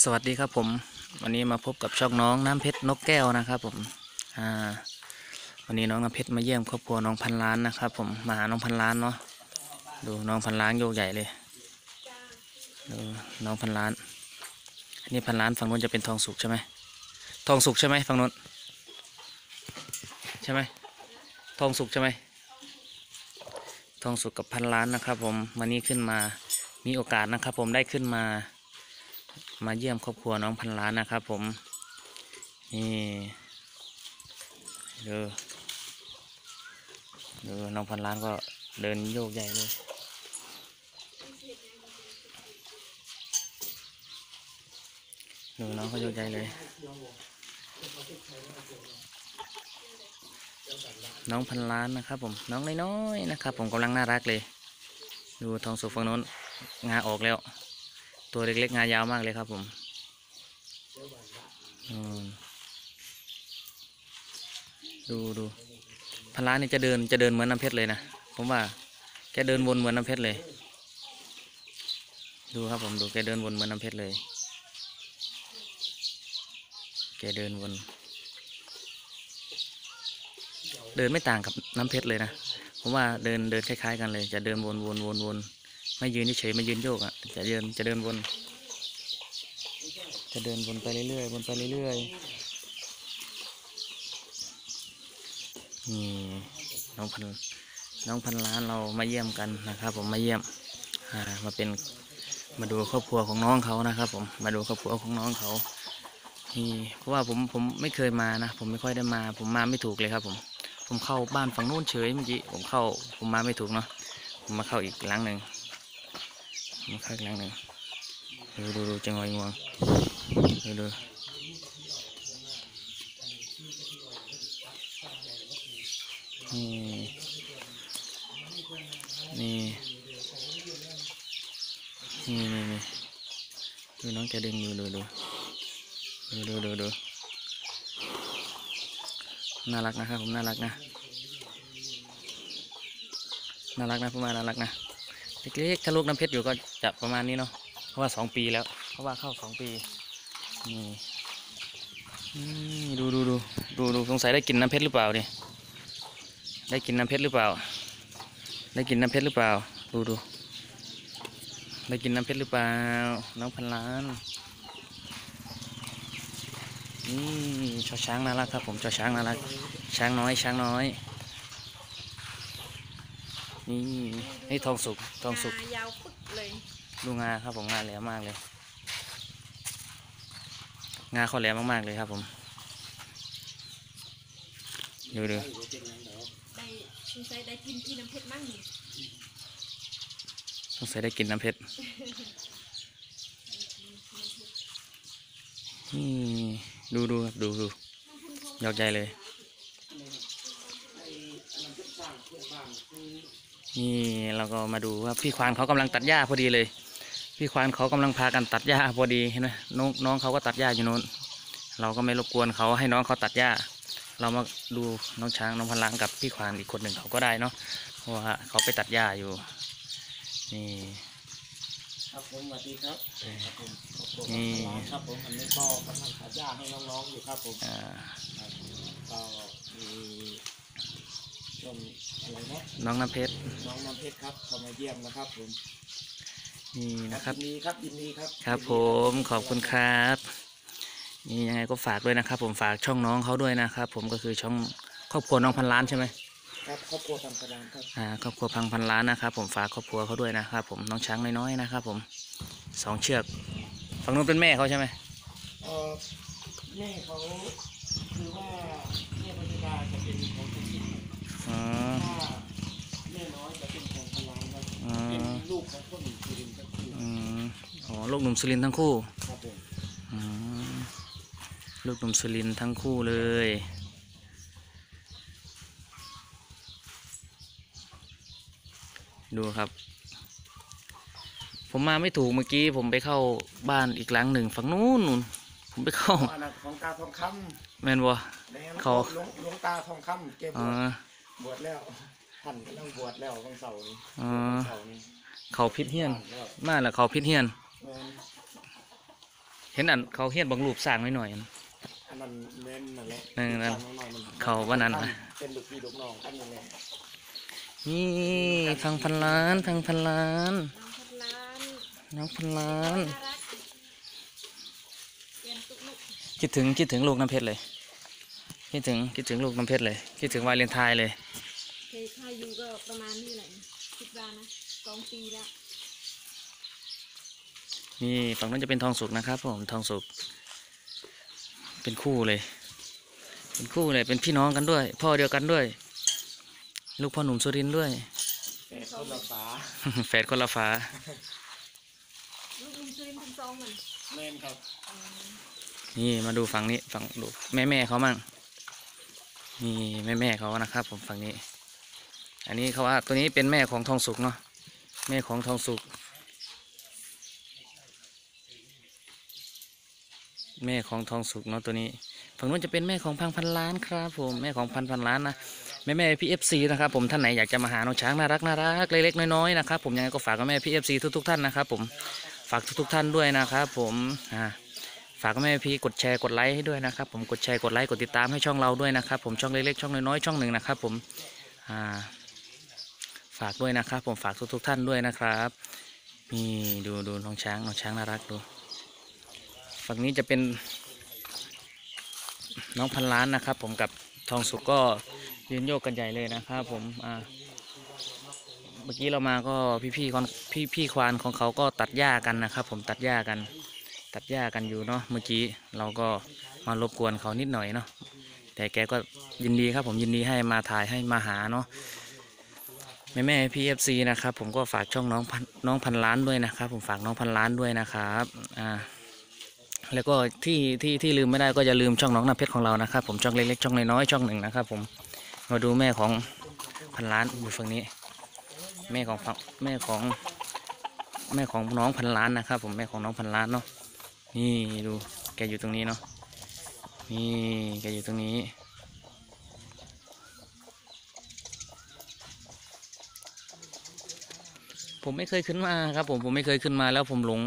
สวัสดีครับผม วันนี้มาพบกับช่องน้องน้ำเพชรนกแก้วนะครับผมอ่าวันนี้น้องน้ำเพชรมาเยี่ยมครอบครัวน้องพันล้านนะครับ ผมมาหาน้องพันล้านเนาะดูน้องพันล้านโยกใหญ่เลยดูน้องพันล้าน อันนี้พันล้านฝั่งนู้นจะเป็นทองสุกใช่ไหมทองสุกใช่ไหมฝั่งนู้นใช่ไหมทองสุกใช่ไหมทองสุกกับพันล้านนะครับ ผมวันนี้ขึ้นมามีโอกาสนะครับ ผมได้ขึ้นมา มาเยี่ยมครอบครัวน้องพันล้านนะครับผม นี่ดูดูน้องพันล้านก็เดินโยกใหญ่เลยดูน้องเขาโยกใหญ่เลย น้องพันล้านนะครับผม น้องน้อยๆนะครับผมกำลังน่ารักเลย ดูทองสุกฝั่งโน้นงาออกแล้ว ตัวเล็กๆงายาวมากเลยครับผมอืมดูดูพันล้านนี่จะเดินจะเดินเหมือนน้ำเพชรเลยนะผมว่าแกเดินวนเหมือนน้ำเพชรเลย ดูครับผมดูแกเดินวนเหมือนน้ำเพชรเลย แกเดินวน เดินไม่ต่างกับน้ำเพชรเลยนะผมว่าเดินเดินคล้าย ๆ กันเลย จะเดินวนวนวนวน ไม่ยืนเฉยไม่ยืนโยกอะจะเดินจะเดินวน จะเดินวนไปเรื่อยๆวนไปเรื่อยๆนี่น้องพันน้องพันล้านเรามาเยี่ยมกันนะครับ ผมมาเยี่ยมอ่ามาเป็นมาดูครอบครัวของน้องเขานะครับ ผมมาดูครอบครัวของน้องเขานี่เพราะว่าผมผมไม่เคยมานะ ผมไม่ค่อยได้มา ผมมาไม่ถูกเลยครับ ผม ผมเข้าบ้านฝั่งนู้นเฉยเมื่อกี้ผมเข้าผมมาไม่ถูกเนาะผมมาเข้าอีกหลังหนึ่ง มาเข้าอีกหลังหนึ่งดูดูดูจังหวะงวงดูดูนี่นี่นี่นี่นี่ดูน้องแกดึงดูดูดูดูดูดูดูน่ารักนะครับผมน่ารักนะน่ารักนะประมาน่ารักนะ เล็กๆถ้าลูกน้ำเพชรอยู่ก็จะประมาณนี้เนาะเพราะว่าสองปีแล้ว เพราะว่าเข้าสองปีนี่ดูดูดูดูดูสงสัยได้กินน้ำเพชรหรือเปล่าเนี่ยได้กินน้ำเพชรหรือเปล่า ได้กินน้ำเพชรหรือเปล่า ดูดูได้กินน้ำเพชรหรือเปล่า น้องพันล้านนี่ชอช้างน่ารักครับผมชอช้างน่ารักช้างน้อยช้างน้อย นี่นี่ทองสุกทองสุกงายาวปึ๊กเลยดูงาครับผมงาแหลมมากเลย งาเขาแหลมมากๆเลยครับผมดูดูได้ชิงไซได้กินที่น้ำเพชรมั่งนี่สงสัยได้กินน้ำเพชรนี่ดูดูครับดูดูยอกใจเลย นี่เราก็มาดูว่าพี่ควานเขากำลังตัดหญ้าพอดีเลย พี่ควานเขากำลังพากันตัดหญ้าพอดีเห็นไหมน้องน้องเขาก็ตัดหญ้าอยู่โน้น เราก็ไม่รบกวนเขาให้น้องเขาตัดหญ้า เรามาดูน้องช้างน้องพลังกับพี่ควานอีกคนหนึ่งเขาก็ได้เนาะเพราะว่าเขาไปตัดหญ้าอยู่นี่ครับผมสวัสดีครับครับผมขอบคุณนี่ครับผมอันนี้ก็กำลังตัดหญ้าให้น้องๆอยู่ครับผมอ่าครับก็มีช่วง อะไรนะน้องน้ำเพชรน้องน้ำเพชรครับเขามาเยี่ยมนะครับผมนี่นะครับยินดีครับยินดีครับครับ ผมขอบคุณครับนี่ยังไงก็ฝากด้วยนะครับ ผมฝากช่องน้องเขาด้วยนะครับ ผมก็คือช่องครอบครัวน้องพันล้านใช่ไหมครับครอบครัวทางกระดานครับอ่าครอบครัวพังพันล้านนะครับ ผมฝากครอบครัวเขาด้วยนะครับ ผมน้องช้างน้อยๆนะครับ ผมสองเชือกฝั่งนู้นเป็นแม่เขาใช่ไหมเอ่อแม่เขาคือว่าแม่ปฏิดาจะเป็นของคุณอินอ๋อถ้า เป็นลูกของคนอื่นคือรินก็คืออืมอ๋อลูกหนุ่มสุรินทร์ทั้งคู่ครับผมอืมลูกหนุ่มสุรินทร์ทั้งคู่เลยดูครับ ผมมาไม่ถูกเมื่อกี้ ผมไปเข้าบ้านอีกหลังหนึ่งฝั่งนู้นนู่นผมไปเข้าอันนั้นของตาทองคำแม่นวะแม่นเขา หลวงหลวงตาทองคำแกบอ๋วอชบวชแล้ว ท่านกำลังบวชแล้ววันเสาร์นี้อ๋อวันเสาร์นี้เขาพิษเฮียนแล้วมาแล้วเขาพิษเฮียน แม่นเห็นอันเขาเฮียนบังรูปสร้างหน่อยๆอัน อันนั้นแม่นนั่นแหละเออนั่นฟังหอยๆมันเขาว่านั้นนะ เป็นลูกพี่ลูกน้องกันนั่นแหละนี่พังพันล้านพังพันล้านน้องพันล้านน้องพันล้าน น่ารักเรียนตุกลุกคิดถึงคิดถึงลูกน้ำเพชรเลย คิดถึงคิดถึงลูกน้ำเพชรเลย คิดถึงวาเลนไทน์เลย เคยถ้าอยู่ก็ประมาณนี้แหละคิดว่านะสองปีแล้วนี่ฝั่งนู้นจะเป็นทองสุกนะครับผมทองสุก เป็นคู่เลย เป็นคู่เลยเป็นพี่น้องกันด้วย พ่อเดียวกันด้วย ลูกพ่อหนุ่มสุรินทร์ด้วยแต่คนละฟ้าแฝดคนละฟ้าลูกลุงซื้อเป็นซองเหมือนแม่นครับ นี่มาดูฝั่งนี้ฝั่งดูแม่แม่ๆเขามั่งนี่แม่แม่ๆเขานะครับ ผมฝั่งนี้ อันนี้เขาว่าตัวนี้เป็นแม่ของทองสุกเนาะแม่ของทองสุก แม่ของทองสุกเนาะตัวนี้ฝั่งนู้นจะเป็นแม่ของพังพันล้านครับผมแม่ของพันพันล้านนะแม่แม่พี่ FC นะครับผมท่านไหนอยากจะมาหาน้องช้างน่ารักน่ารักเล็กๆน้อยๆนะครับผมยังไงก็ฝากกับแม่พี่ FC ทุกๆท่านนะครับผมฝากทุกๆท่านด้วยนะครับผมอ่าฝากแม่พี่กดแชร์กดไลค์ให้ด้วยนะครับผมกดแชร์กดไลค์กดติดตามให้ช่องเราด้วยนะครับผมช่องเล็กๆช่องน้อยๆช่องหนึ่งนะครับผมอ่า ฝากด้วยนะครับ ผมฝากทุกๆท่านด้วยนะครับนี่ดูดูน้องช้างน้องช้างน่ารักดู ฝั่งนี้จะเป็น น้องพันล้านนะครับ ผมกับทองสุกก็ยืนโยกกันใหญ่เลยนะครับ ผมอ่าเมื่อกี้เรามาก็พี่ๆคนพี่ๆควาญของเขาก็ตัดหญ้ากันนะครับ ผมตัดหญ้ากัน ตัดหญ้ากันอยู่เนาะเมื่อกี้เราก็มารบกวนเขานิดหน่อยเนาะแต่แกก็ยินดีครับ ผมยินดีให้มาถ่ายให้มาหาเนาะ แม่แม่พี่ FC นะครับผมก็ฝากช่องน้องพันน้องพันล้านด้วยนะครับ ผมฝากน้องพันล้านด้วยนะครับอ่าแล้วก็ที่ที่ที่ลืมไม่ได้ก็อย่าลืมช่องน้องน้ำเพชรของเรานะครับผมช่องเล็กๆช่องน้อยๆช่องหนึ่งนะครับ ผมมาดูแม่ของพันล้านอยู่ฝั่งนี้ แม่ของฝั่งแม่ของแม่ของน้องพันล้านนะครับ ผมแม่ของน้องพันล้านเนาะนี่ดูแกอยู่ตรงนี้เนาะนี่แกอยู่ตรงนี้ ผมไม่เคยขึ้นมาครับ ผมผมไม่เคยขึ้นมาแล้วผมหลง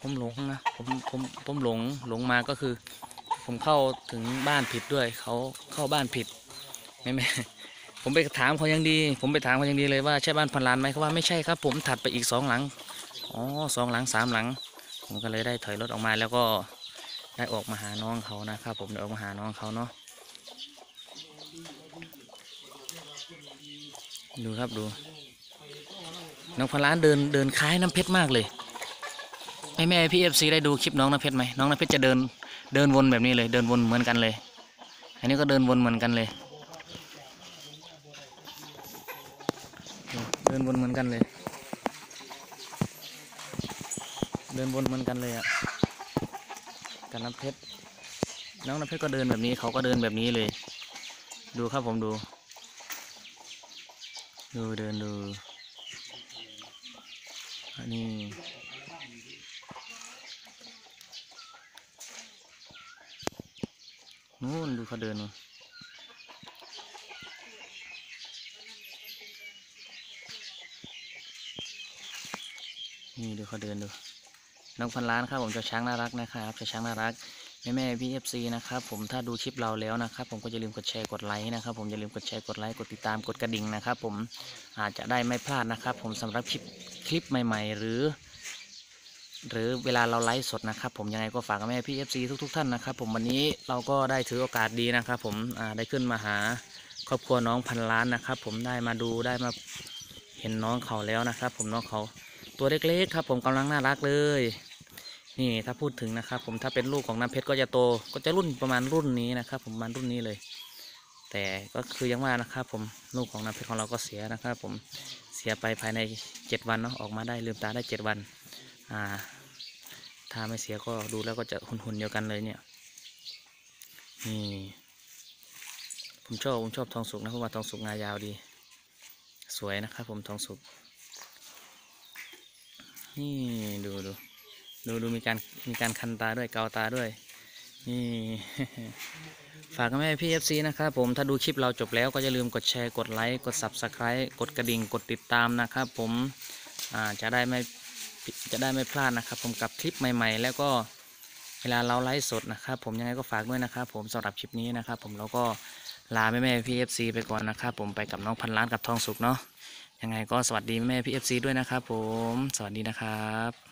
ผมหลงนะผมผมผมหลงหลงมาก็คือ ผมเข้าถึงบ้านผิดด้วยเขาเข้าบ้านผิดไม่ไม่ผมไปถามเขายังดี ผมไปถามเขายังดีเลยว่าใช่บ้านพันล้านไหมเขาว่าไม่ใช่ครับ ผมถัดไปอีกสองหลังอ๋อสองหลังสามหลัง ผมก็เลยได้ถอยรถออกมาแล้วก็ได้ออกมาหาน้องเขานะครับ ผมได้ออกมาหาน้องเขาเนาะดูครับดู น้องพันล้านเดินเดินคล้ายน้ำเพชรมากเลยแม่แม่พี่ FC ได้ดูคลิปน้องน้ำเพชรไหมน้องน้ำเพชรจะเดินเดินวนแบบนี้เลยเดินวนเหมือนกันเลย อันนี้ก็เดินวนเหมือนกันเลย เดินวนเหมือนกันเลย เดินวนเหมือนกันเลยอะกับน้ำเพชรน้องน้ำเพชรก็เดินแบบนี้เขาก็เดินแบบนี้เลย ดูครับผมดู ดูเดินดู อันนี้นู่นดูเขาเดินเลยนี่ดูเขาเดินดูน้องพันล้านครับผมเจ้าช้างน่ารักนะครับเจ้าช้างน่ารัก แม่แม่พี่ FC นะครับผมถ้าดูคลิปเราแล้วนะครับผมก็อย่าลืมกดแชร์กดไลค์นะครับผมอย่าลืมกดแชร์กดไลค์กดติดตามกดกระดิ่งนะครับผมอาจจะได้ไม่พลาดนะครับผมสำหรับคลิปคลิปใหม่ ๆ หรือ หรือเวลาเราไลฟ์สดนะครับผมยังไงก็ฝากกับแม่พี่ FC ทุกๆท่านนะครับผมวันนี้เราก็ได้ถือโอกาสดีนะครับผมได้ขึ้นมาหาครอบครัวน้องพันล้านนะครับผมได้มาดูได้มาเห็นน้องเขาแล้วนะครับผมน้องเขาตัวเล็กๆครับผมกำลังน่ารักเลย นี่ถ้าพูดถึงนะครับ ผมถ้าเป็นลูกของน้ำเพชรก็จะโตก็จะรุ่นประมาณรุ่นนี้นะครับ ผมประมาณรุ่นนี้เลย แต่ก็คือยังว่านะครับผมลูกของน้ำเพชรของเราก็เสียนะครับ ผมเสียไปภายในเจ็ดวันเนาะออกมาได้ลืมตาได้เจ็ดวันอ่าถ้าไม่เสียก็ดูแล้วก็จะหุ่นๆเดียวกันเลยเนี่ยนี่ผมชอบผมชอบทองสุกนะเพราะว่าทองสุกงายาวดี สวยนะครับ ผมทองสุกนี่ดูดู ดูดูมีการมีการคันตาด้วยเกาตาด้วย นี่ ฝากกับแม่พี่ FC นะครับผมถ้าดูคลิปเราจบแล้วก็อย่าลืมกดแชร์กดไลค์กด subscribe กดกระดิ่งกดติดตามนะครับผมอ่าจะได้ไม่จะได้ไม่พลาดนะครับ ผมกับคลิปใหม่ ๆ แล้วก็เวลาเราไลฟ์สดนะครับ ผมยังไงก็ฝากด้วยนะครับผมสำหรับคลิปนี้นะครับ ผมแล้วก็ลาแม่แม่พี่ FC ไปก่อนนะครับผมไปกับน้องพันล้านกับทองสุกเนาะยังไงก็สวัสดีแม่พี่ FC ด้วยนะครับผมสวัสดีนะครับ